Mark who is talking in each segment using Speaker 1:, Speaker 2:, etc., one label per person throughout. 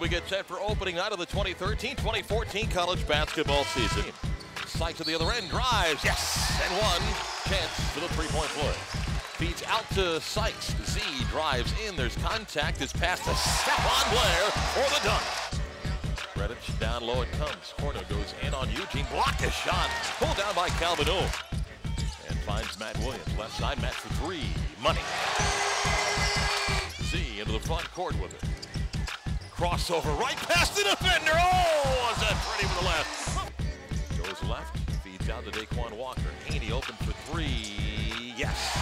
Speaker 1: We get set for opening night of the 2013-2014 college basketball season. Sykes to the other end, drives, yes, and one chance for the three-point play. Feeds out to Sykes. Z drives in. There's contact. His pass to Staphon Blair for the dunk. Reddish down low it comes. Horner goes in on Eugene. Block a shot. Pulled down by Calvin. And finds Matt Williams. Left side, Matt for three. Money. Z into the front court with it. Crossover right past the defender. Oh, was that pretty with the left. Goes left. Feeds out to Daiquan Walker. Haney open for three. Yes.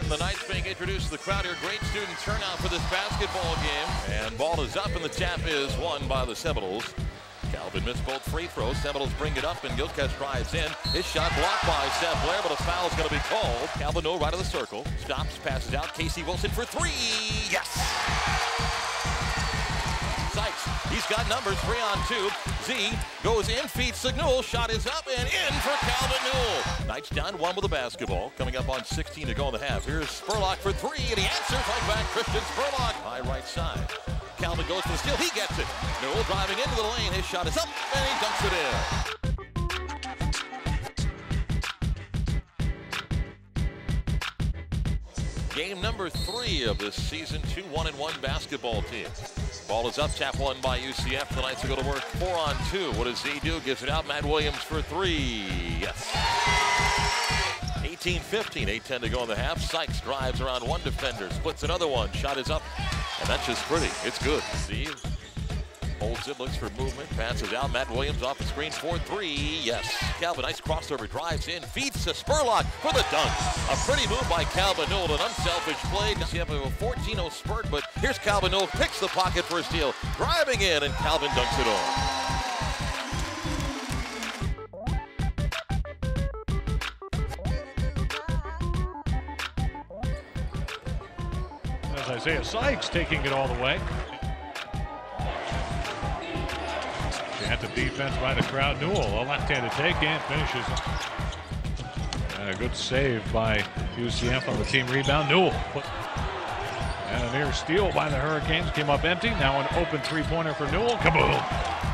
Speaker 1: And the Knights being introduced to the crowd here. Great student turnout for this basketball game. And ball is up and the tap is won by the Seminoles. Calvin missed both free throws. Seminoles bring it up and Gilchrist drives in. His shot blocked by Steph Blair, but a foul is going to be called. Calvin no right of the circle. Stops, passes out. Kasey Wilson for three. Yes! Sykes, he's got numbers, three on two. Z goes in, feeds Signal, shot is up and in for Calvin Newell. Knights down one with the basketball, coming up on 16 to go in the half. Here's Spurlock for three, and he answers right back, Tristan Spurlock. High right side. Calvin goes for the steal, he gets it. Newell driving into the lane, his shot is up, and he dunks it in. Game number three of this season, two one-and-one basketball teams. Ball is up, tap one by UCF. The Knights will go to work four on two. What does Z do? Gives it out. Matt Williams for three. Yes. 18-15, 8-10 to go in the half. Sykes drives around one defender, splits another one. Shot is up, and that's just pretty. It's good. Z holds it, looks for movement, passes out. Matt Williams off the screen for three. Yes. Calvin, nice crossover, drives in, feeds to Spurlock for the dunk. A pretty move by Calvin Newell, an unselfish play. You have a 14-0 spurt, but here's Calvin Newell, picks the pocket for a steal, driving in, and Calvin dunks it on.
Speaker 2: Isaiah Sykes taking it all the way. At the defense by the crowd. Newell, a left-handed take and finishes. And a good save by UCF on the team rebound. Newell. And a near steal by the Hurricanes. Came up empty. Now an open three-pointer for Newell. Kaboom.